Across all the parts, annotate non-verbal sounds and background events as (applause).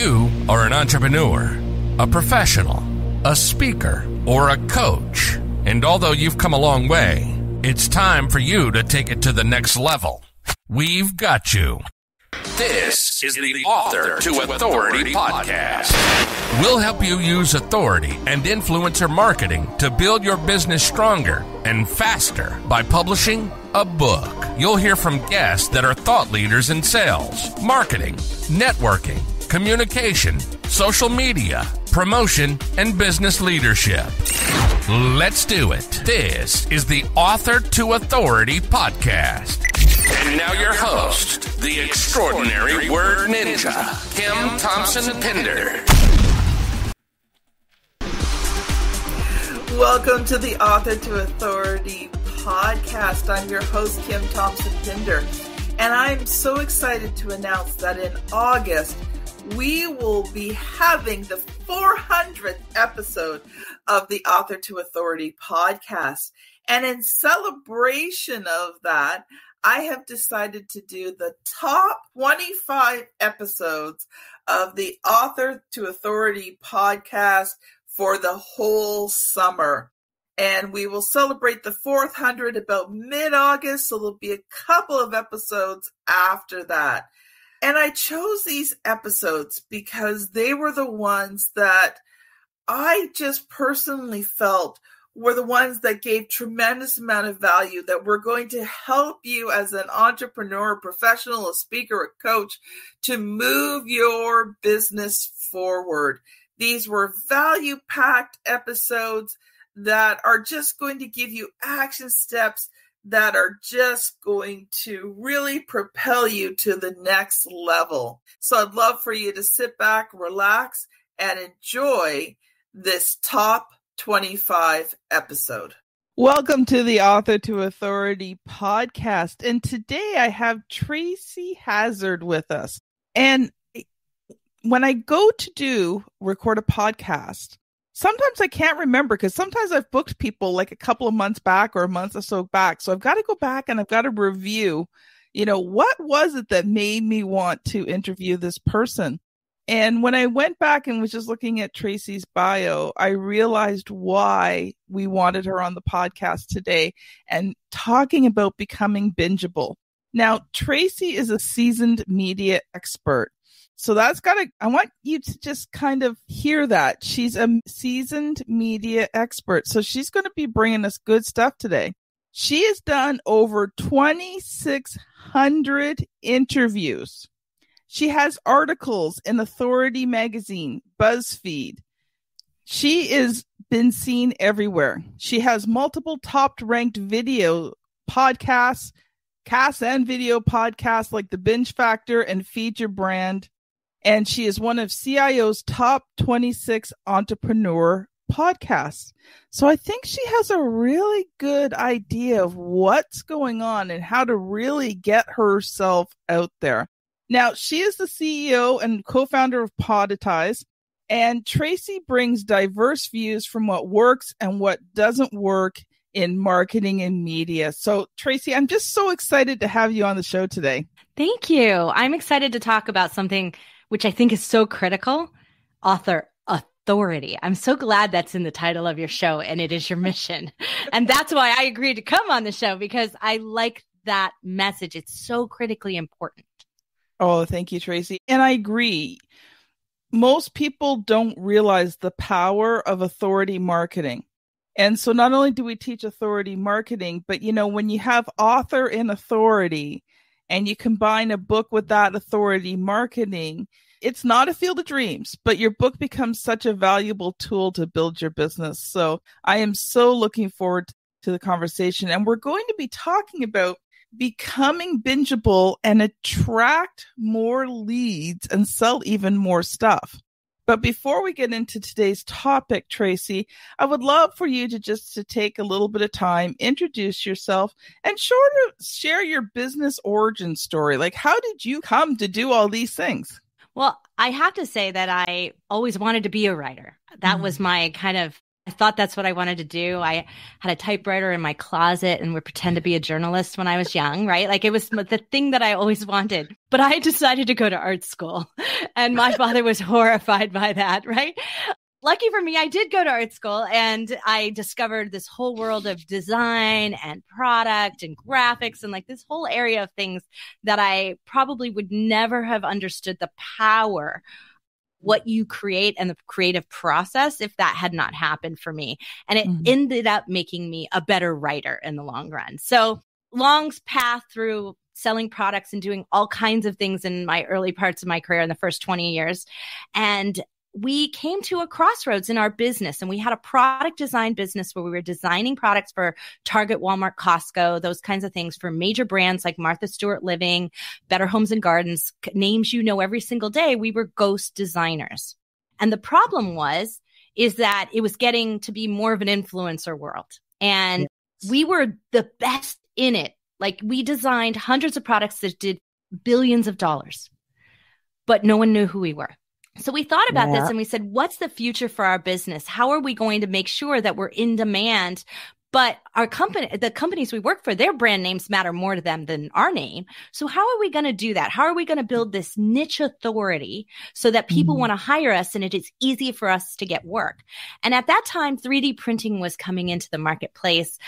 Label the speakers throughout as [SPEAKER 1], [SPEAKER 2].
[SPEAKER 1] you are an entrepreneur, a professional, a speaker, or a coach, and although you've come a long way, it's time for you to take it to the next level. We've got you. This is the Author to Authority podcast. We'll help you use authority and influencer marketing to build your business stronger and faster by publishing a book. You'll hear from guests that are thought leaders in sales, marketing, networking, communication, social media, promotion, and business leadership. Let's do it. This is the Author to Authority podcast. And now your host, the extraordinary word ninja, Kim Thompson Pinder.
[SPEAKER 2] Welcome to the Author to Authority podcast. I'm your host, Kim Thompson Pinder, and I'm so excited to announce that in August, we will be having the 400th episode of the Author to Authority podcast. And in celebration of that, I have decided to do the top 25 episodes of the Author to Authority podcast for the whole summer. And we will celebrate the 400 about mid August. So there'll be a couple of episodes after that. And I chose these episodes because they were the ones that I just personally felt were the ones that gave tremendous amount of value that were going to help you as an entrepreneur, professional, a speaker, a coach to move your business forward. These were value packed episodes that are just going to give you action steps that are just going to really propel you to the next level. So I'd love for you to sit back, relax, and enjoy this top 25 episode. Welcome to the Author to Authority podcast. And today I have Tracy Hazzard with us. And when I go to do record a podcast, sometimes I can't remember because sometimes I've booked people like a couple of months back or a month or so back. So I've got to go back and I've got to review, you know, what was it that made me want to interview this person? And when I went back and was just looking at Tracy's bio, I realized why we wanted her on the podcast today and talking about becoming bingeable. Now, Tracy is a seasoned media expert. So that's got to, I want you to just kind of hear that. She's a seasoned media expert. So she's going to be bringing us good stuff today. She has done over 2,600 interviews. She has articles in Authority Magazine, BuzzFeed. She has been seen everywhere. She has multiple top ranked video podcasts, cast and video podcasts like The Binge Factor and Feed Your Brand and she is one of CIO's top 26 entrepreneur podcasts. So I think she has a really good idea of what's going on and how to really get herself out there. Now, she is the CEO and co founder of Podetize, and Tracy brings diverse views from what works and what doesn't work in marketing and media. So, Tracy, I'm just so excited to have you on the show today.
[SPEAKER 3] Thank you. I'm excited to talk about something which I think is so critical author authority. I'm so glad that's in the title of your show and it is your mission. (laughs) and that's why I agreed to come on the show because I like that message. It's so critically important.
[SPEAKER 2] Oh, thank you, Tracy. And I agree. Most people don't realize the power of authority marketing. And so not only do we teach authority marketing, but you know, when you have author and authority, and you combine a book with that authority marketing, it's not a field of dreams, but your book becomes such a valuable tool to build your business. So I am so looking forward to the conversation. And we're going to be talking about becoming bingeable and attract more leads and sell even more stuff. But before we get into today's topic, Tracy, I would love for you to just to take a little bit of time, introduce yourself, and sort of share your business origin story. Like, how did you come to do all these things?
[SPEAKER 3] Well, I have to say that I always wanted to be a writer. That mm-hmm. was my kind of I thought that's what I wanted to do. I had a typewriter in my closet and would pretend to be a journalist when I was young, right? Like it was the thing that I always wanted. But I (laughs) decided to go to art school and my father was horrified by that, right? Lucky for me, I did go to art school and I discovered this whole world of design and product and graphics and like this whole area of things that I probably would never have understood the power what you create and the creative process if that had not happened for me. And it mm-hmm. ended up making me a better writer in the long run. So Long's path through selling products and doing all kinds of things in my early parts of my career in the first 20 years. And we came to a crossroads in our business and we had a product design business where we were designing products for Target, Walmart, Costco, those kinds of things for major brands like Martha Stewart Living, Better Homes and Gardens, names you know every single day. We were ghost designers. And the problem was, is that it was getting to be more of an influencer world. And yes. we were the best in it. Like we designed hundreds of products that did billions of dollars, but no one knew who we were. So we thought about yeah. this and we said, what's the future for our business? How are we going to make sure that we're in demand? But our company, the companies we work for, their brand names matter more to them than our name. So how are we going to do that? How are we going to build this niche authority so that people mm-hmm. want to hire us and it is easy for us to get work? And at that time, 3D printing was coming into the marketplace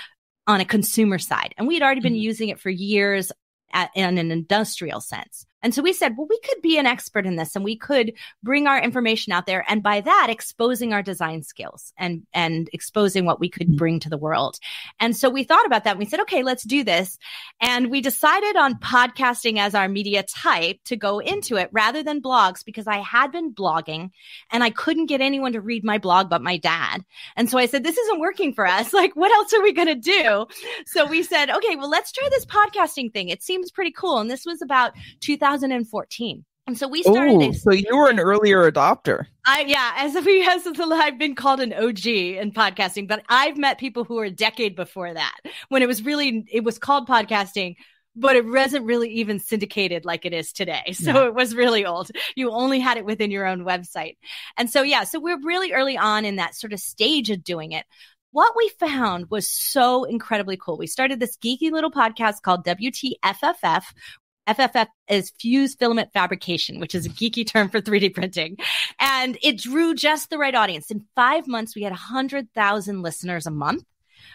[SPEAKER 3] on a consumer side. And we had already been mm-hmm. using it for years at, in an industrial sense. And so we said, well, we could be an expert in this and we could bring our information out there. And by that, exposing our design skills and, and exposing what we could mm-hmm. bring to the world. And so we thought about that. And we said, okay, let's do this. And we decided on podcasting as our media type to go into it rather than blogs because I had been blogging and I couldn't get anyone to read my blog but my dad. And so I said, this isn't working for us. (laughs) Like, what else are we going to do? So we said, okay, well, let's try this podcasting thing. It seems pretty cool. And this was about 2000 2014. And so we started. Ooh,
[SPEAKER 2] so you were an earlier adopter.
[SPEAKER 3] I yeah, as we (laughs) as I've been called an OG in podcasting, but I've met people who were a decade before that when it was really it was called podcasting, but it wasn't really even syndicated like it is today. (laughs) So yeah. it was really old. You only had it within your own website. And so yeah, so we're really early on in that sort of stage of doing it what we found was so incredibly cool. We started this geeky little podcast called WTFFF, FFF is fused filament fabrication, which is a geeky term for 3D printing. And it drew just the right audience. In five months, we had 100,000 listeners a month.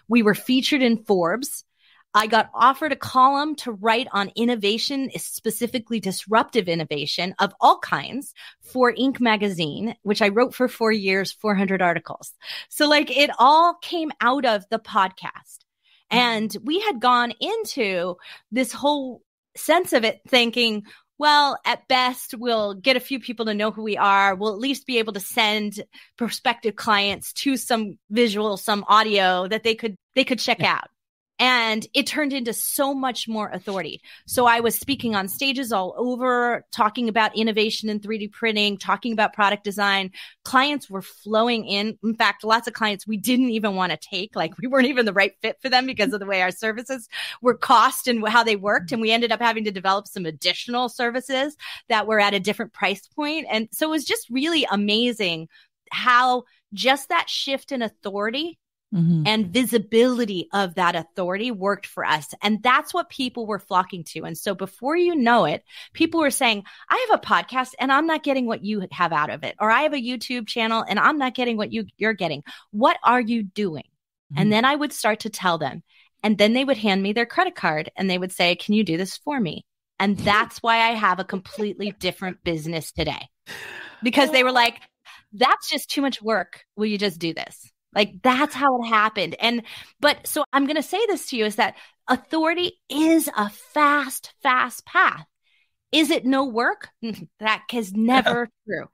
[SPEAKER 3] We were featured in Forbes. I got offered a column to write on innovation, specifically disruptive innovation of all kinds for Inc. magazine, which I wrote for four years, 400 articles. So, like, it all came out of the podcast. Mm-hmm. And we had gone into this whole sense of it thinking, well, at best, we'll get a few people to know who we are. We'll at least be able to send prospective clients to some visual, some audio that they could, they could check out. And it turned into so much more authority. So I was speaking on stages all over, talking about innovation in 3D printing, talking about product design. Clients were flowing in. In fact, lots of clients we didn't even want to take. Like we weren't even the right fit for them because of the way our services were cost and how they worked. And we ended up having to develop some additional services that were at a different price point. And so it was just really amazing how just that shift in authority Mm-hmm. and visibility of that authority worked for us. And that's what people were flocking to. And so before you know it, people were saying, I have a podcast and I'm not getting what you have out of it. Or I have a YouTube channel and I'm not getting what you, you're getting. What are you doing? Mm-hmm. And then I would start to tell them. And then they would hand me their credit card and they would say, Can you do this for me? And that's why I have a completely different business today. Because they were like, That's just too much work. Will you just do this? Like that's how it happened. And, but so I'm going to say this to you is that authority is a fast, fast path. Is it no work? (laughs) that is never (laughs) true,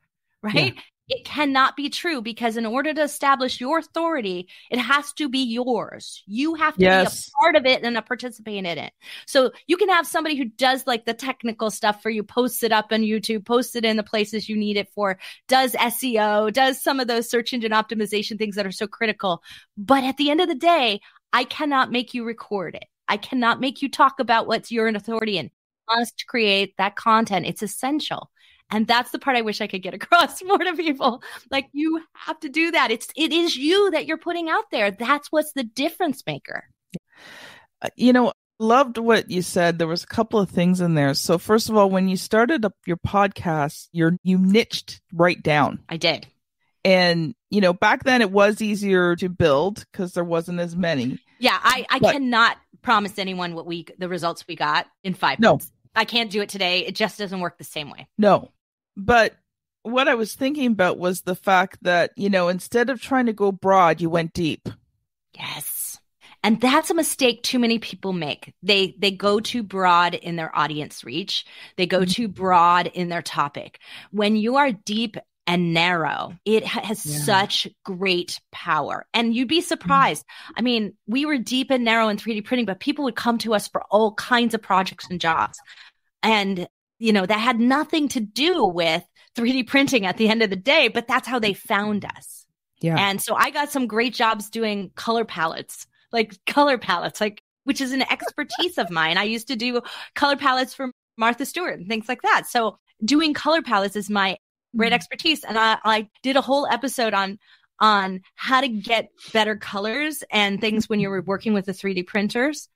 [SPEAKER 3] right? Yeah. It cannot be true because in order to establish your authority, it has to be yours. You have to yes. be a part of it and a participant in it. So you can have somebody who does like the technical stuff for you, posts it up on YouTube, posts it in the places you need it for, does SEO, does some of those search engine optimization things that are so critical. But at the end of the day, I cannot make you record it. I cannot make you talk about what's your authority in. must create that content. It's essential. And that's the part I wish I could get (laughs) across more to people. Like you have to do that. It's it is you that you're putting out there. That's what's the difference maker.
[SPEAKER 2] Uh, you know, loved what you said. There was a couple of things in there. So first of all, when you started up your podcast, you're you niched right down.
[SPEAKER 3] I did.
[SPEAKER 2] And you know, back then it was easier to build because there wasn't as many.
[SPEAKER 3] Yeah, I I but, cannot promise anyone what we the results we got in 5
[SPEAKER 2] no.
[SPEAKER 3] months. I can't do it today. It just doesn't work the same way.
[SPEAKER 2] No. But what I was thinking about was the fact that, you know, instead of trying to go broad, you went deep.
[SPEAKER 3] Yes. And that's a mistake too many people make. They they go too broad in their audience reach. They go mm-hmm. too broad in their topic. When you are deep and narrow, it has yeah. such great power. And you'd be mm-hmm. surprised. Mm-hmm. I mean, we were deep and narrow in 3D printing, but people would come to us for all kinds of projects and jobs. And you know, that had nothing to do with 3D printing at the end of the day, but that's how they found us.
[SPEAKER 2] Yeah.
[SPEAKER 3] And so I got some great jobs doing color palettes, like color palettes, like which is an expertise of mine. I used to do color palettes for Martha Stewart and things like that. So doing color palettes is my great mm-hmm. expertise. And I, I did a whole episode on on how to get better colors and things when you were working with the 3D printers.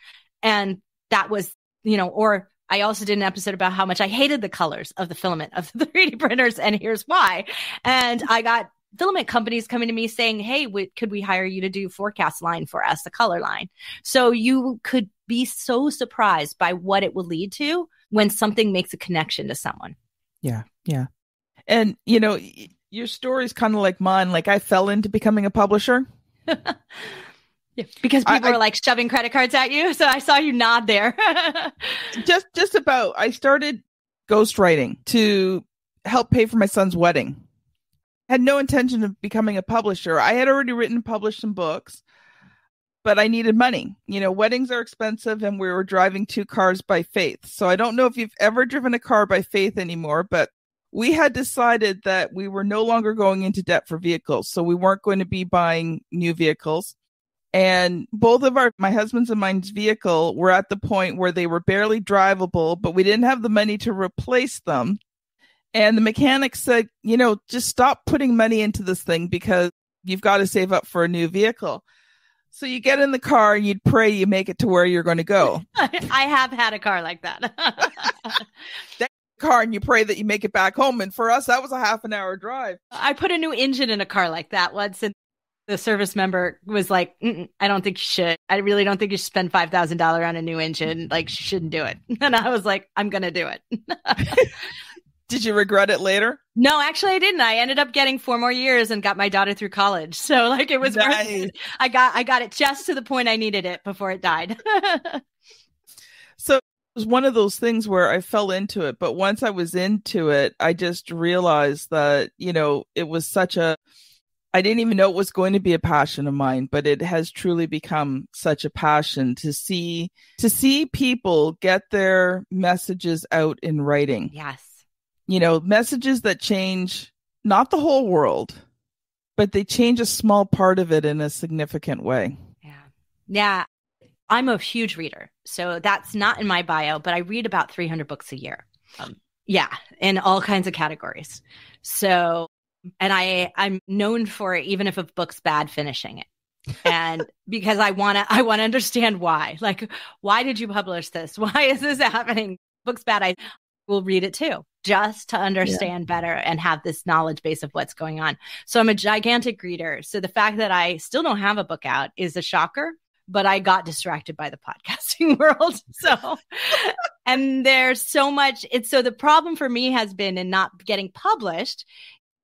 [SPEAKER 3] And that was, you know, or I also did an episode about how much I hated the colors of the filament of the (laughs) 3D printers, and here's why. And I got filament companies coming to me saying, "Hey, w- could we hire you to do forecast line for us, the color line?" So you could be so surprised by what it will lead to when something makes a connection to someone.
[SPEAKER 2] Yeah, yeah, and you know, your story is kind of like mine. Like I fell into becoming a publisher. (laughs)
[SPEAKER 3] Yeah, because people I, were like shoving credit cards at you. So I saw you nod there. (laughs)
[SPEAKER 2] just just about I started ghostwriting to help pay for my son's wedding. Had no intention of becoming a publisher. I had already written and published some books, but I needed money. You know, weddings are expensive and we were driving two cars by faith. So I don't know if you've ever driven a car by faith anymore, but we had decided that we were no longer going into debt for vehicles. So we weren't going to be buying new vehicles. And both of our my husband's and mine's vehicle were at the point where they were barely drivable but we didn't have the money to replace them. And the mechanic said you know just stop putting money into this thing because you've got to save up for a new vehicle. So you get in the car and you'd pray you make it to where you're going to go. (laughs)
[SPEAKER 3] I have had a car like that. (laughs)
[SPEAKER 2] That car and you pray that you make it back home and for us that was a half an hour drive
[SPEAKER 3] i put a new engine in a car like that once and the service member was like, I don't think you should. I really don't think you should spend $5,000 on a new engine. Like, you shouldn't do it. (laughs) And I was like, I'm going to do it. (laughs)
[SPEAKER 2] Did you regret it later?
[SPEAKER 3] No, actually, I didn't. I ended up getting four more years and got my daughter through college. So, like, it was nice. worth it. I got, I got it just to the point I needed it before it died. (laughs)
[SPEAKER 2] was one of those things where I fell into it. But once I was into it, I just realized that, you know, it was such a, I didn't even know it was going to be a passion of mine, but it has truly become such a passion to see to see people get their messages out in writing.
[SPEAKER 3] Yes.
[SPEAKER 2] You know, messages that change not the whole world, but they change a small part of it in a significant way.
[SPEAKER 3] Yeah. Yeah. I'm a huge reader. So that's not in my bio, but I read about 300 books a year. Um, yeah, in all kinds of categories. So and I I'm known for it, even if a book's bad, finishing it. (laughs) and because I want to, I want to understand why. Like, why did you publish this? (laughs) Why is this happening? Book's bad. I will read it too, just to understand yeah. better and have this knowledge base of what's going on. So I'm a gigantic reader. So the fact that I still don't have a book out is a shocker. But I got distracted by the podcasting (laughs) world. So, and there's so much. It's so the problem for me has been in not getting published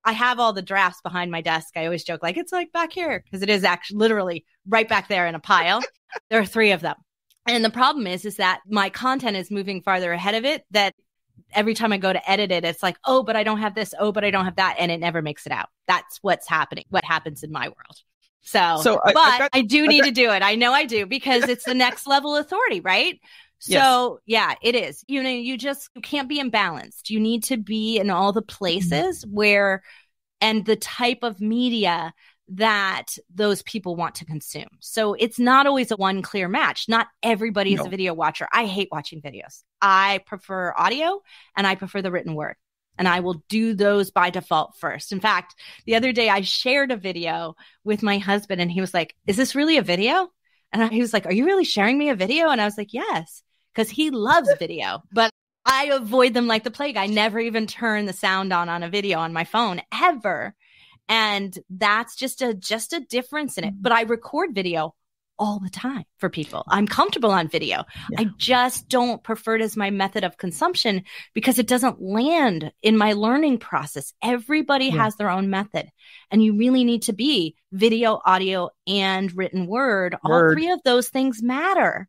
[SPEAKER 3] I have all the drafts behind my desk. I always joke like it's like back here because it is actually literally right back there in a pile. (laughs) there are three of them. And the problem is is that my content is moving farther ahead of it that every time I go to edit it it's like, "Oh, but I don't have this. Oh, but I don't have that." And it never makes it out. That's what's happening. What happens in my world. So, so I, but I, got, I do need got, to do it. I know I do because it's the next level authority, right? So yes. yeah, it is. You know, you just you can't be imbalanced. You need to be in all the mm-hmm. places mm-hmm. where and the type of media that those people want to consume. So it's not always a one clear match. Not everybody is no. a video watcher. I hate watching videos. I prefer audio and I prefer the written word. And I will do those by default first. In fact, the other day I shared a video with my husband and he was like, Is this really a video? And he was like, Are you really sharing me a video? And I was like, Yes, because he loves video, but I avoid them like the plague. I never even turn the sound on on a video on my phone ever. And that's just a just a difference in it. Mm-hmm. But I record video all the time for people. I'm comfortable on video. Yeah. I just don't prefer it as my method of consumption because it doesn't land in my learning process. Everybody yeah. has their own method and you really need to be video, audio, and written word. word. All three of those things matter.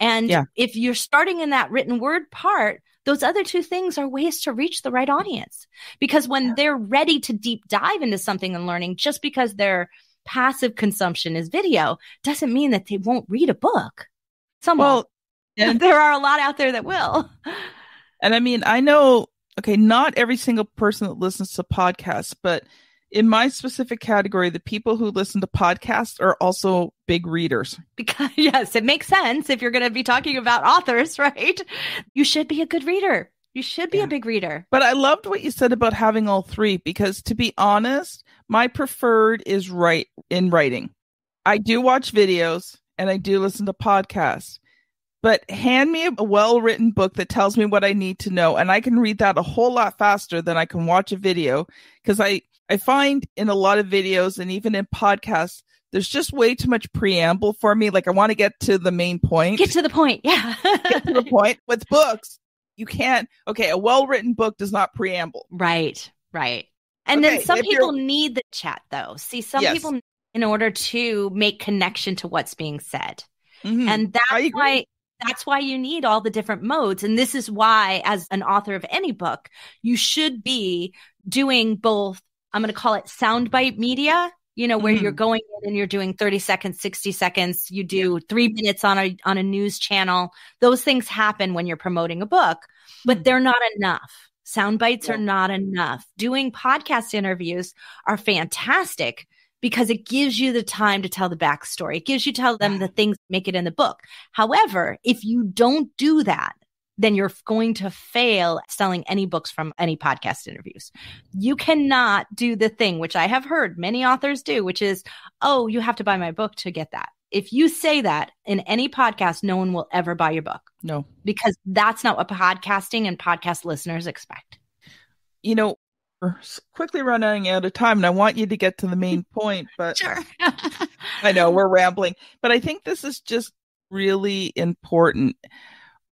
[SPEAKER 3] And yeah. if you're starting in that written word part, those other two things are ways to reach the right audience because when they're ready to deep dive into something and learning, just because they're passive consumption is video doesn't mean that they won't read a book. Some well, and (laughs) there are a lot out there that will.
[SPEAKER 2] And I mean, I know, okay, not every single person that listens to podcasts, but in my specific category, the people who listen to podcasts are also big readers. (laughs)
[SPEAKER 3] Because yes, it makes sense if you're going to be talking about authors, (laughs) right? You should be a good reader. You should be yeah. a big reader.
[SPEAKER 2] But I loved what you said about having all three because to be honest, my preferred is right in writing. I do watch videos and I do listen to podcasts. But hand me a well written book that tells me what I need to know and I can read that a whole lot faster than I can watch a video because I I find in a lot of videos and even in podcasts there's just way too much preamble for me. Like I want to get to the main point.
[SPEAKER 3] Get to the point. Yeah.
[SPEAKER 2] get to the (laughs) point. With books, you can't okay a well-written book does not preamble
[SPEAKER 3] right right and okay, then some people need the chat though see some yes. people in order to make connection to what's being said mm-hmm. and that's why that's why you need all the different modes and this is why as an author of any book you should be doing both i'm going to call it soundbite media you know, where mm-hmm. you're going in and you're doing 30 seconds, 60 seconds, you do three minutes on a, on a news channel. Those things happen when you're promoting a book, but mm-hmm. they're not enough. Sound bites yeah. are not enough. Doing podcast interviews are fantastic because it gives you the time to tell the backstory. It gives you tell them the things make it in the book. However, if you don't do that, then you're going to fail selling any books from any podcast interviews. You cannot do the thing, which I have heard many authors do, which is, oh, you have to buy my book to get that. If you say that in any podcast, no one will ever buy your book.
[SPEAKER 2] No.
[SPEAKER 3] Because that's not what podcasting and podcast listeners expect.
[SPEAKER 2] You know, we're quickly running out of time and I want you to get to the main (laughs) point, but
[SPEAKER 3] sure.
[SPEAKER 2] I know we're rambling, but I think this is just really important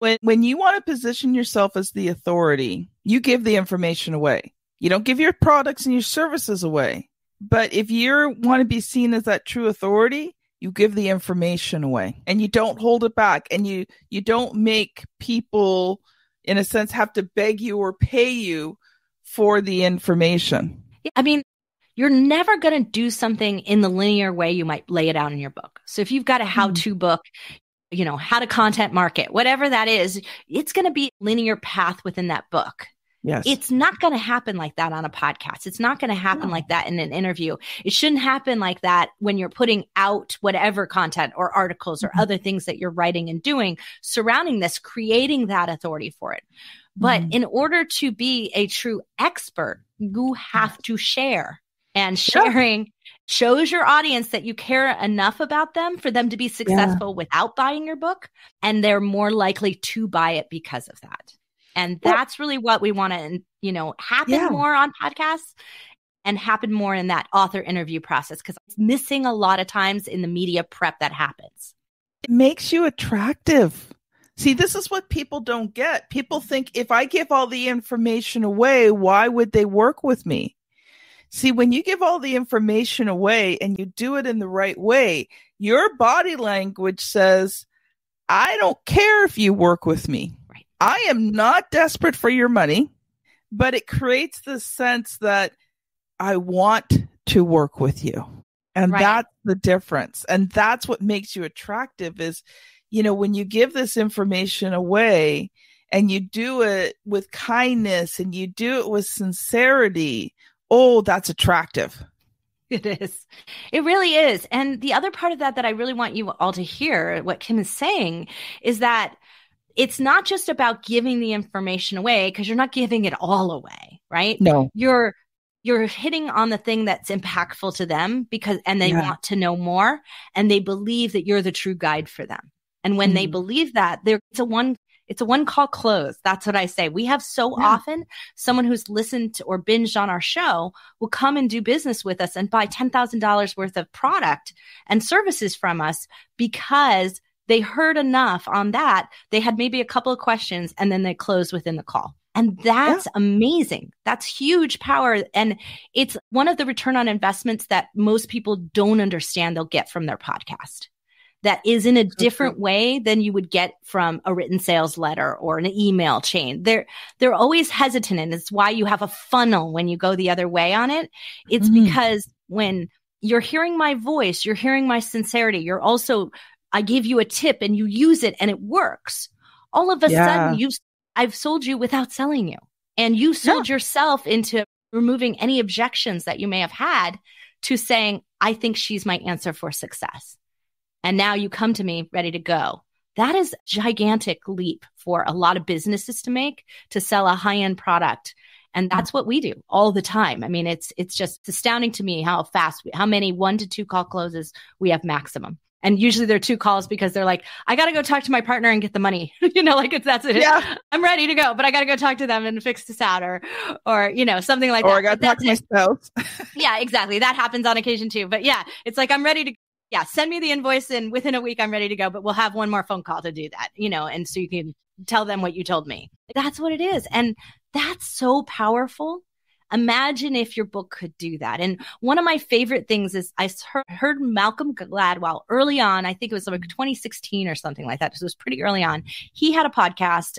[SPEAKER 2] when when you want to position yourself as the authority, you give the information away. You don't give your products and your services away. But if you want to be seen as that true authority, you give the information away and you don't hold it back and you you don't make people in a sense have to beg you or pay you for the information.
[SPEAKER 3] I mean, you're never going to do something in the linear way you might lay it out in your book. So if you've got a hmm. how to book, you know, how to content market, whatever that is, it's going to be linear path within that book.
[SPEAKER 2] Yes.
[SPEAKER 3] It's not going to happen like that on a podcast. It's not going to happen no. like that in an interview. It shouldn't happen like that when you're putting out whatever content or articles or mm-hmm. other things that you're writing and doing surrounding this, creating that authority for it. But mm-hmm. in order to be a true expert, you have to share and sharing shows your audience that you care enough about them for them to be successful yeah. without buying your book and they're more likely to buy it because of that and that's really what we want to you know happen yeah. more on podcasts and happen more in that author interview process because it's missing a lot of times in the media prep that happens
[SPEAKER 2] it makes you attractive See, this is what people don't get. People think if I give all the information away, why would they work with me? See, when you give all the information away and you do it in the right way, your body language says, I don't care if you work with me. I am not desperate for your money, but it creates the sense that I want to work with you. And right. that's the difference. And that's what makes you attractive is, you know, when you give this information away and you do it with kindness and you do it with sincerity, oh, that's attractive.
[SPEAKER 3] It is. It really is. And the other part of that that I really want you all to hear, what Kim is saying, is that it's not just about giving the information away because you're not giving it all away, right?
[SPEAKER 2] No.
[SPEAKER 3] You're you're hitting on the thing that's impactful to them because and they
[SPEAKER 2] Yeah.
[SPEAKER 3] want to know more and they believe that you're the true guide for them. And when they
[SPEAKER 2] Mhm.
[SPEAKER 3] believe that, there it's a one it's a one call close. That's what I say. We have so
[SPEAKER 2] Yeah.
[SPEAKER 3] often someone who's listened to or binged on our show will come and do business with us and buy $10,000 worth of product and services from us because they heard enough on that. They had maybe a couple of questions and then they closed within the call. And that's amazing. That's huge power. And it's one of the return on investments that most people don't understand they'll get from their podcast. That is in a different way than you would get from a written sales letter or an email chain. They're they're always hesitant, and it's why you have a funnel when you go the other way on it. It's
[SPEAKER 2] Mhm.
[SPEAKER 3] because when you're hearing my voice, you're hearing my sincerity. You're also I gave you a tip and you use it and it works. All of a
[SPEAKER 2] Yeah.
[SPEAKER 3] sudden, you've I've sold you without selling you. And you sold yourself into removing any objections that you may have had to saying, I think she's my answer for success. And now you come to me ready to go. That is a gigantic leap for a lot of businesses to make to sell a high end product. And that's what we do all the time. I mean, it's, it's just astounding to me how fast, how many one to two call closes we have maximum. And usually they're two calls because they're like, I got to go talk to my partner and get the money. (laughs) you know, like it's, that's it.
[SPEAKER 2] Yeah.
[SPEAKER 3] I'm ready to go, but I got to go talk to them and fix this out or, or, you know, something like
[SPEAKER 2] or
[SPEAKER 3] that.
[SPEAKER 2] Or I got to talk to my spouse. (laughs)
[SPEAKER 3] Yeah, exactly. That happens on occasion too. But yeah, it's like, I'm ready to, yeah, send me the invoice and within a week, I'm ready to go, but we'll have one more phone call to do that, you know, and so you can tell them what you told me. That's what it is. And that's so powerful. Imagine if your book could do that. And one of my favorite things is I heard, Malcolm Gladwell early on. I think it was like mm-hmm. 2016 or something like that. So it was pretty early on. He had a podcast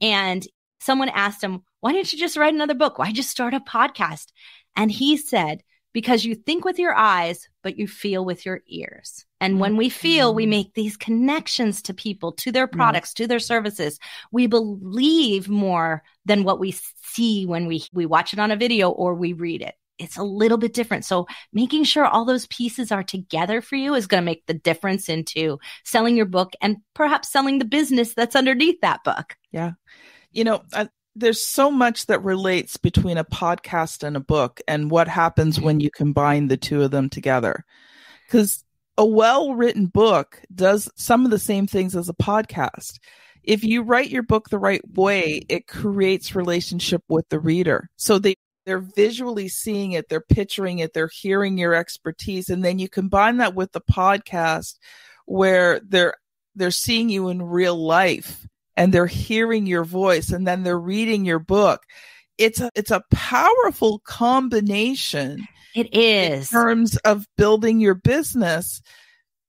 [SPEAKER 3] and someone asked him, why didn't you just write another book? Why just start a podcast? And he said, because you think with your eyes, but you feel with your ears. And when we feel, we mm. make these connections to people, to their products, to their services. We believe more than what we see when we, we watch it on a video or we read it. It's a little bit different. So making sure all those pieces are together for you is going to make the difference into selling your book and perhaps selling the business that's underneath that book. Yeah.
[SPEAKER 2] You know, I, there's so much that relates between a podcast and a book and what happens when you combine the two of them together. Because a well written book does some of the same things as a podcast. If you write your book the right way, it creates relationship with the reader. So they they're visually seeing it, they're picturing it, they're hearing your expertise, and then you combine that with the podcast where they're they're seeing you in real life and they're hearing your voice and then they're reading your book. It's a it's a powerful combination
[SPEAKER 3] It is.
[SPEAKER 2] in terms of building your business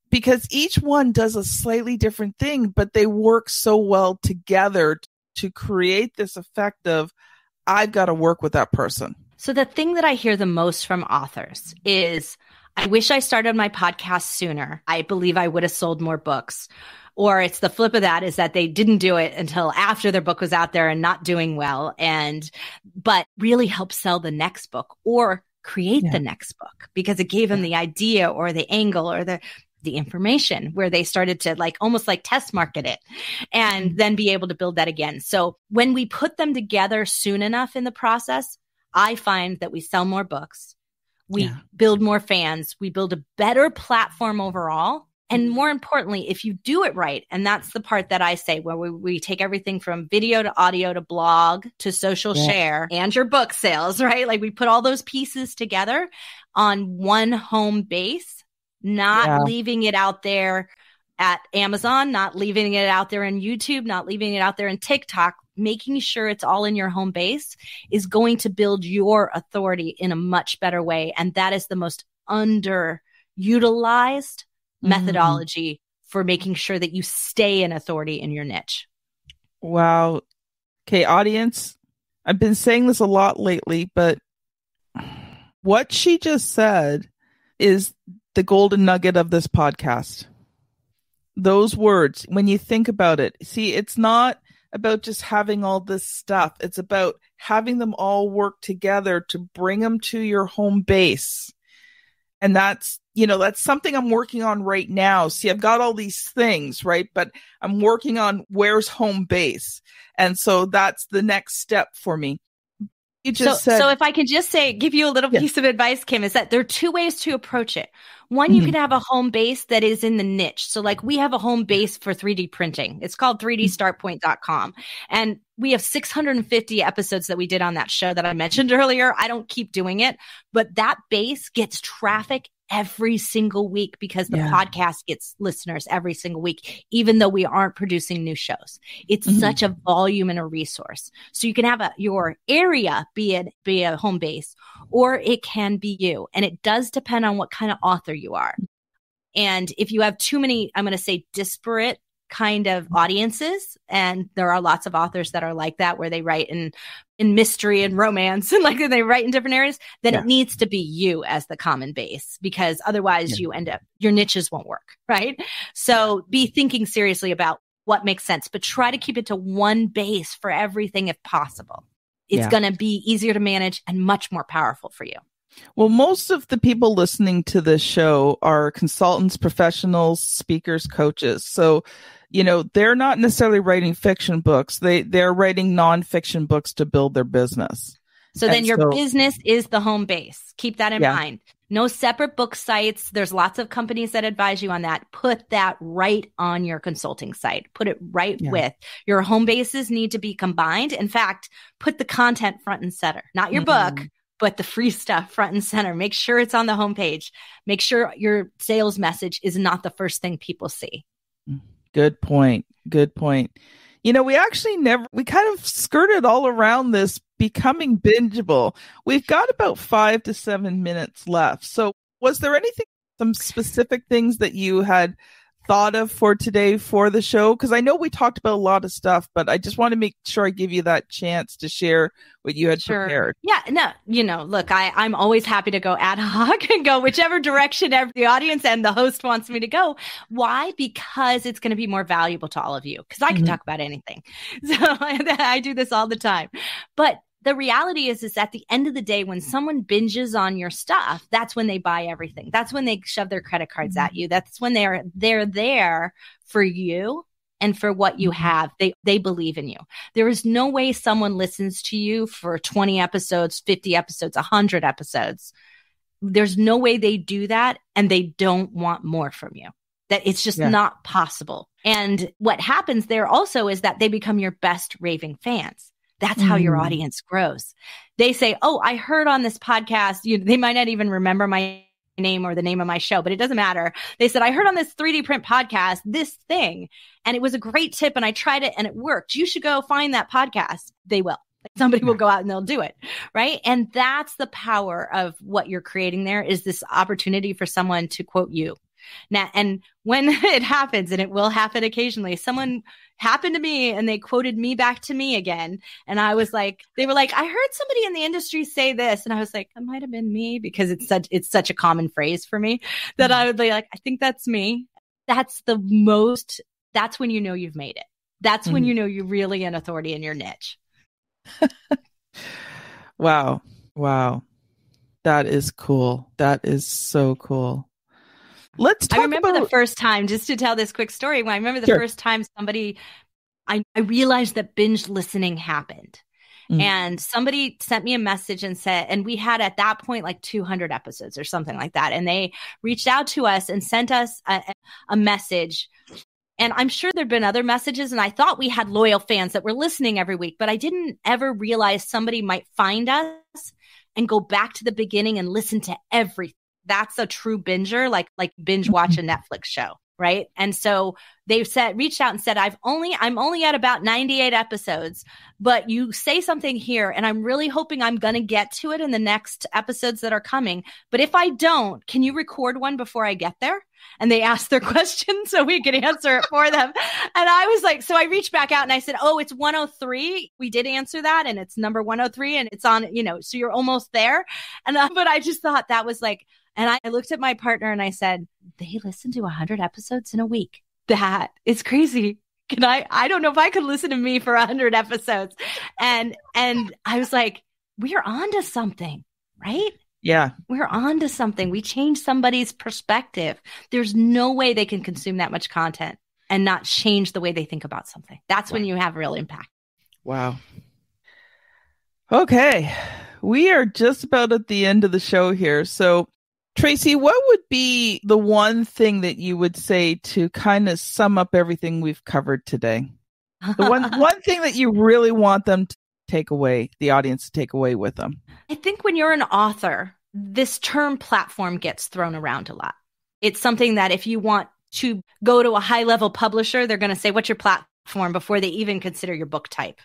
[SPEAKER 2] because each one does a slightly different thing, but they work so well together to create this effect of I've got to work with that person.
[SPEAKER 3] So the thing that I hear the most from authors is I wish I started my podcast sooner. I believe I would have sold more books. Or it's the flip of that is that they didn't do it until after their book was out there and not doing well and but really help sell the next book or create
[SPEAKER 2] Yeah.
[SPEAKER 3] the next book because it gave them the idea or the angle or the the information where they started to like almost like test market it and mm-hmm. then be able to build that again. So when we put them together soon enough in the process, I find that we sell more books, we
[SPEAKER 2] Yeah.
[SPEAKER 3] build more fans, we build a better platform overall. And mm-hmm. more importantly, if you do it right, and that's the part that I say where we, we take everything from video to audio to blog to social
[SPEAKER 2] Yeah.
[SPEAKER 3] share and your book sales, (laughs) right? Like we put all those pieces together on one home base, not
[SPEAKER 2] Yeah.
[SPEAKER 3] leaving it out there at Amazon, not leaving it out there in YouTube, not leaving it out there in TikTok, making sure it's all in your home base is going to build your authority in a much better way. And that is the most underutilized
[SPEAKER 2] Mhm.
[SPEAKER 3] methodology for making sure that you stay in authority in your niche.
[SPEAKER 2] Wow. Okay, audience, I've been saying this a lot lately, but what she just said is the golden nugget of this podcast. Those words, when you think about it, see, it's not about just having all this stuff. It's about having them all work together to bring them to your home base. And that's, you know, that's something I'm working on right now. See, I've got all these things, right? But I'm working on where's home base. And so that's the next step for me.
[SPEAKER 3] You just so, said, so if I can just say, give you a little piece of advice, Kim, is that there are two ways to approach it. One, mm-hmm. you can have a home base that is in the niche. So like we have a home base for 3D printing. It's called 3dstartpoint.com. And we have 650 episodes that we did on that show that I mentioned (laughs) earlier. I don't keep doing it, but that base gets traffic every single week because the yeah. podcast gets listeners every single week, even though we aren't producing new shows. It's mm-hmm. such a volume and a resource. So you can have a, your area be it, be a home base or it can be you. And it does depend on what kind of author you are. And if you have too many, I'm going to say disparate kind of audiences and there are lots of authors that are like that where they write in in mystery and romance (laughs) and like they write in different areas then yeah. it needs to be you as the common base because otherwise yeah. you end up your niches won't work right so be thinking seriously about what makes sense but try to keep it to one base for everything if possible it's going to be easier to manage and much more powerful for you
[SPEAKER 2] well, most of the people listening to this show are consultants, professionals, speakers, coaches. So you know they're not necessarily writing fiction books they they're writing nonfiction books to build their business
[SPEAKER 3] so and then your so, business is the home base keep that in yeah. mind no separate book sites there's lots of companies that advise you on that put that right on your consulting site put it right yeah. with your home bases need to be combined in fact put the content front and center not your mm-hmm. book but the free (laughs) stuff front and center. Make sure it's on the homepage. Make sure your sales message is not the first thing people see.
[SPEAKER 2] Good point. Good point. You know, we actually never, we kind of skirted all around this becoming bingeable. We've got about five to seven minutes left. So, was there anything, some specific things that you had thought of for today for the show? Because I know we talked about a lot of stuff, but I just want to make sure I give you that chance to share what you had sure. prepared.
[SPEAKER 3] Yeah, no, you know, look, I, I'm always happy to go ad hoc and go whichever direction the audience and the host wants me to go. Why? Because it's going to be more valuable to all of you. Because I can mm-hmm. talk about anything. (laughs) So (laughs) I do this all the time. But the reality is is at the end of the day when someone binges on your stuff that's when they buy everything. That's when they shove their credit cards at you. That's when they're they're there for you and for what you mm-hmm. have. They they believe in you. There is no way someone listens to you for 20 episodes 50 episodes 100 episodes. There's no way they do that and they don't want more from you. That it's just yeah. not possible. And what happens there also is that they become your best raving fans that's how mm. your audience grows. They say, Oh, I heard on this podcast, you, they might not even remember my name or the name of my show, but it doesn't matter. They said, I heard on this 3D print podcast this thing, and it was a great tip, and I tried it and it worked. You should go find that podcast. They will. (laughs) Somebody will go out and they'll do it. Right. And that's the power of what you're creating there is this opportunity for someone to quote you. Now, and when (laughs) it happens, and it will happen occasionally, someone happened to me and they quoted me back to me again. And I was like, they were like, I heard somebody in the industry say this. And I was like, it might have been me because it's such, it's such a common phrase for me that I would be like, I think that's me. That's the most, that's when you know you've made it. That's mm-hmm. when you know you're really an authority in your niche. (laughs)
[SPEAKER 2] wow. Wow. That is cool. That is so cool. Let's talk
[SPEAKER 3] I remember about... the first time, just to tell this quick story. When I remember the sure. first time somebody, I, I realized that binge listening happened. Mm. And somebody sent me a message and said, and we had at that point like 200 episodes or something like that. And they reached out to us and sent us a, a message. And I'm sure there'd been other messages. And I thought we had loyal fans that were listening every week, but I didn't ever realize somebody might find us and go back to the beginning and listen to everything that's a true binger, like like binge watch a Netflix show, right? And so they've said reached out and said, I've only I'm only at about 98 episodes, but you say something here, and I'm really hoping I'm gonna get to it in the next episodes that are coming. But if I don't, can you record one before I get there? and they (laughs) asked their question so we could answer it for them. And I was like, so I reached back out and I said, Oh, it's 103. We did answer that and it's number 103 and it's on, you know, so you're almost there. And, uh, (laughs) but I just thought that was like, and I looked at my partner and I said, they listen to 100 episodes in a week. That is crazy. Can I? I don't know if I could listen to me for 100 episodes. And and I was like, we are on to something, right?
[SPEAKER 2] Yeah.
[SPEAKER 3] We're on to something. We change somebody's perspective. There's no way they can consume that much content and not change the way they think about something. That's when you have real impact.
[SPEAKER 2] Wow. Okay. We are just about at the end of the show here. So, Tracy, what would be the one thing that you would say to kind of sum up everything we've covered today? The one (laughs) one thing that you really want them to take away, the audience to take away with them.
[SPEAKER 3] I think when you're an author, this term platform gets thrown around a lot. It's something that if you want to go to a high level publisher, they're going to say, What's your platform before they even consider your book type?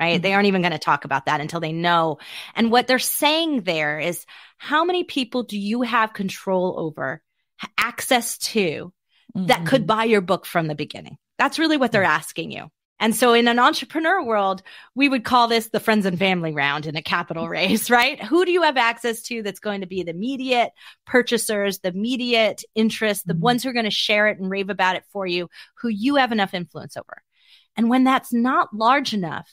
[SPEAKER 3] Right. Mm-hmm. They aren't even going to talk about that until they know. And what they're saying there is how many people do you have control over, access to, mm-hmm. that could mm-hmm. buy your book from the beginning? That's really what they're mm. asking you. And so in an entrepreneur world, we would call this the friends and family round in a capital raise, (laughs) right? Who do you have access to that's going to be the immediate purchasers, the immediate interest, the mm-hmm. ones who are going to share it and rave about it for you, who you have enough influence over. And when that's not large enough,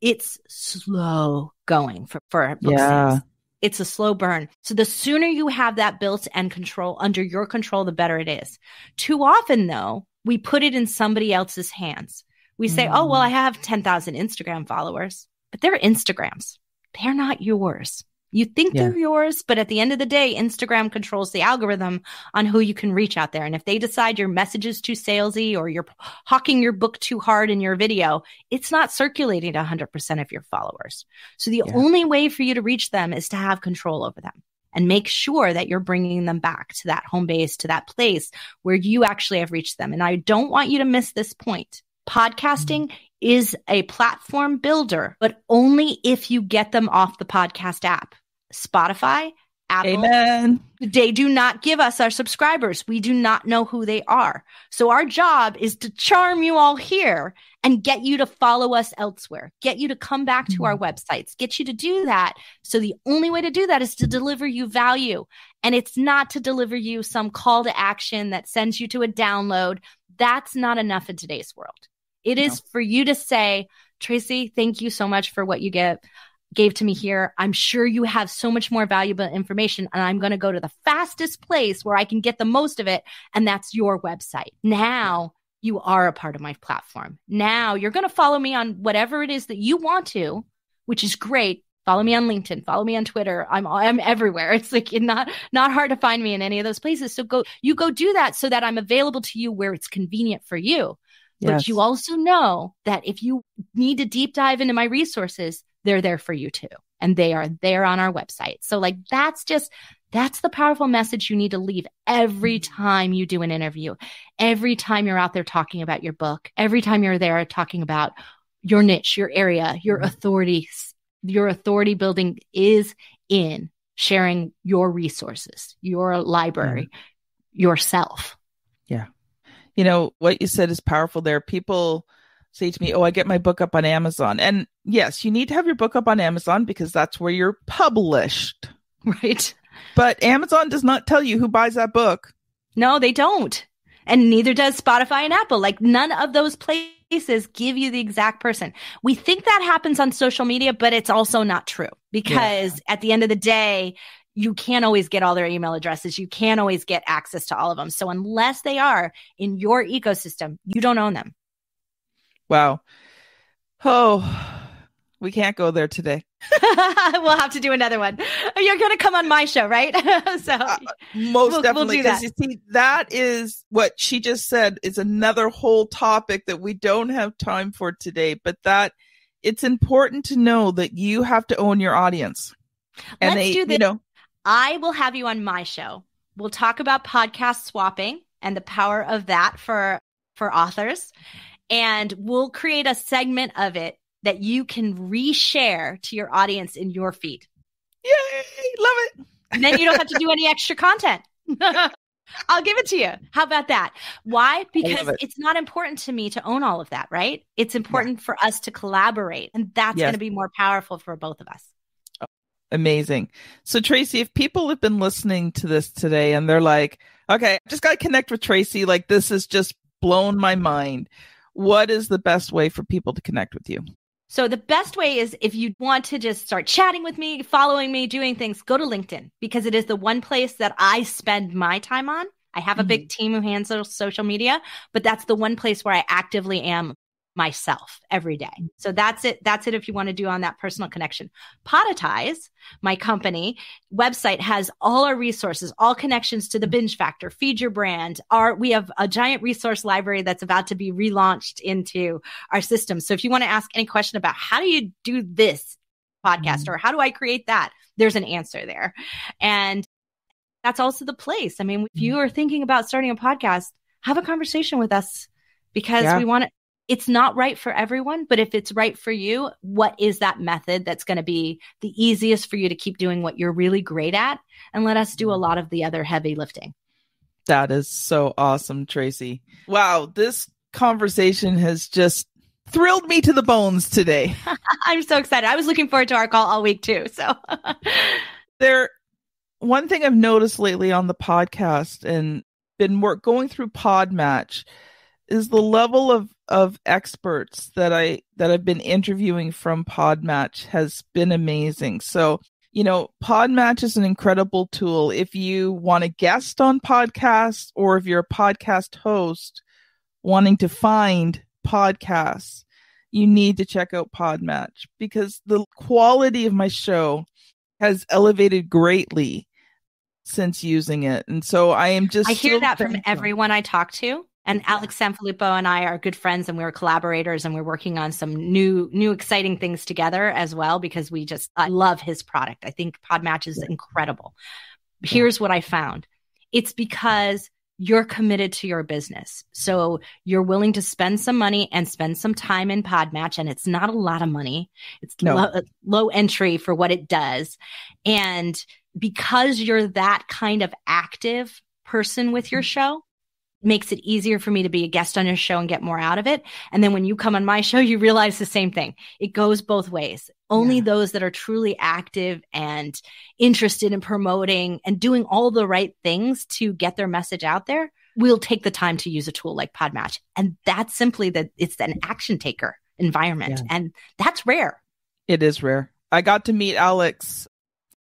[SPEAKER 3] it's slow going for, for book yeah. Sales. It's a slow burn. So the sooner you have that built and control under your control, the better it is. Too often though, we put it in somebody else's hands. We say, mm. oh, well, I have 10,000 Instagram followers, but they're Instagrams. They're not yours. You think yeah. they're yours, but at the end of the day, Instagram controls the algorithm on who you can reach out there. And if they decide your message is too salesy or you're hawking your book too hard in your video, it's not circulating to 100% of your followers. So the yeah. only way for you to reach them is to have control over them and make sure that you're bringing them back to that home base, to that place where you actually have reached them. And I don't want you to miss this point. Podcasting mm-hmm. Is a platform builder, but only if you get them off the podcast app. Spotify, Apple,
[SPEAKER 2] Amen.
[SPEAKER 3] they do not give us our subscribers. We do not know who they are. So our job is to charm you all here and get you to follow us elsewhere, get you to come back to mm-hmm. our websites, get you to do that. So the only way to do that is to deliver you value. And it's not to deliver you some call to action that sends you to a download. That's not enough in today's world. It no. is for you to say, Tracy, thank you so much for what you get gave to me here. I'm sure you have so much more valuable information and I'm going to go to the fastest place where I can get the most of it and that's your website. Now you are a part of my platform. Now you're going to follow me on whatever it is that you want to, which is great. Follow me on LinkedIn, follow me on Twitter. I'm I'm everywhere. (laughs) It's like not not hard to find me in any of those places. So go you go do that so that I'm available to you where it's convenient for you. Yes. But you also know that if you need to deep dive into my resources, they're there for you too. And they are there on our website. So, like, that's just, that's the powerful message you need to leave every mm-hmm. time you do an interview, every time you're out there talking about your book, every time you're there talking about your niche, your area, your mm-hmm. authority. Your authority building is in sharing your resources, your library, yourself.
[SPEAKER 2] You know, what you said is powerful there. People say to me, Oh, I get my book up on Amazon. And yes, you need to have your book up on Amazon because that's where you're published.
[SPEAKER 3] Right.
[SPEAKER 2] But Amazon does not tell you who buys that book.
[SPEAKER 3] No, they don't. And neither does Spotify and Apple. Like none of those places give you the exact person. We think that happens on social media, but it's also not true because yeah. at the end of the day, you can't always get all their email addresses. You can't always get access to all of them. So unless they are in your ecosystem, you don't own them.
[SPEAKER 2] Wow. Oh, we can't go there today. (laughs)
[SPEAKER 3] we'll have to do another one. You're going to come on my show, right? (laughs) so uh,
[SPEAKER 2] most we'll, definitely. Because we'll you see, that is what she just said is another whole topic that we don't have time for today. But that it's important to know that you have to own your audience.
[SPEAKER 3] And Let's they, do this. you know, I will have you on my show. We'll talk about podcast swapping and the power of that for for authors and we'll create a segment of it that you can reshare to your audience in your feed.
[SPEAKER 2] Yay, love it.
[SPEAKER 3] And then you don't have to do any (laughs) extra content. (laughs) I'll give it to you. How about that? Why? Because it. it's not important to me to own all of that, right? It's important yeah. for us to collaborate, and that's yes. going to be more powerful for both of us.
[SPEAKER 2] Amazing. So Tracy, if people have been listening to this today and they're like, okay, I just got to connect with Tracy. Like this has just blown my mind. What is the best way for people to connect with you?
[SPEAKER 3] So the best way is if you want to just start chatting with me, following me, doing things, go to LinkedIn because it is the one place that I spend my time on. I have a mm-hmm. big team who handles social media, but that's the one place where I actively am myself every day. Mm. So that's it. That's it. If you want to do on that personal connection, Podetize, my company website has all our resources, all connections to the mm. binge factor, feed your brand. Our, we have a giant resource library that's about to be relaunched into our system. So if you want to ask any question about how do you do this podcast mm-hmm. or how do I create that, there's an answer there. And that's also the place. I mean, if you mm. are thinking about starting a podcast, have a conversation with us because yeah. we want to it's not right for everyone, but if it's right for you, what is that method that's going to be the easiest for you to keep doing what you're really great at? And let us do a mm-hmm. lot of the other heavy lifting.
[SPEAKER 2] That is so awesome, Tracy. Wow, this conversation has just thrilled me to the bones today. (laughs)
[SPEAKER 3] I'm so excited. I was looking forward to our call all week too. So (laughs)
[SPEAKER 2] there one thing I've noticed lately on the podcast and been work going through Podmatch is the level of of experts that I that I've been interviewing from Podmatch has been amazing. So, you know, Podmatch is an incredible tool if you want to guest on podcasts or if you're a podcast host wanting to find podcasts, you need to check out Podmatch because the quality of my show has elevated greatly since using it. And so I am just
[SPEAKER 3] I hear that thankful. from everyone I talk to. And Alex Sanfilippo and I are good friends and we're collaborators and we're working on some new, new exciting things together as well because we just I love his product. I think Podmatch is incredible. Here's what I found. It's because you're committed to your business. So you're willing to spend some money and spend some time in Podmatch. And it's not a lot of money. It's no. low, low entry for what it does. And because you're that kind of active person with your mm-hmm. show, makes it easier for me to be a guest on your show and get more out of it. And then when you come on my show, you realize the same thing. It goes both ways. Only yeah. those that are truly active and interested in promoting and doing all the right things to get their message out there will take the time to use a tool like Podmatch. And that's simply that it's an action taker environment. Yeah. And that's rare.
[SPEAKER 2] It is rare. I got to meet Alex.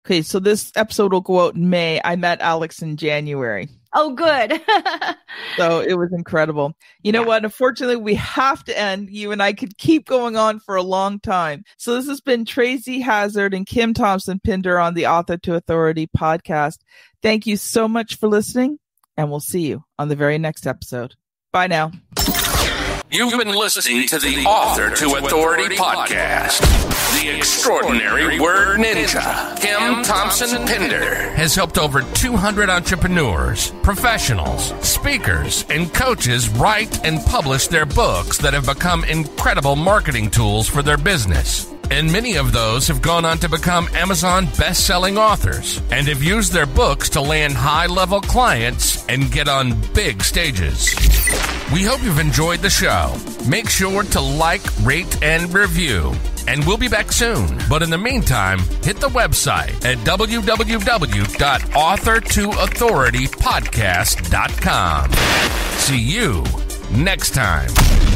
[SPEAKER 2] Okay, so this episode will go out in May. I met Alex in January.
[SPEAKER 3] Oh, good. (laughs)
[SPEAKER 2] so it was incredible. You know yeah. what? Unfortunately, we have to end. You and I could keep going on for a long time. So this has been Tracy Hazzard and Kim Thompson Pinder on the Author to Authority podcast. Thank you so much for listening, and we'll see you on the very next episode. Bye now.
[SPEAKER 1] You've been listening to the Author to Authority podcast. The extraordinary word ninja, Kim Thompson Pinder, has helped over 200 entrepreneurs, professionals, speakers, and coaches write and publish their books that have become incredible marketing tools for their business. And many of those have gone on to become Amazon best selling authors and have used their books to land high level clients and get on big stages. We hope you've enjoyed the show. Make sure to like, rate, and review. And we'll be back soon. But in the meantime, hit the website at www.authortoauthoritypodcast.com. See you next time.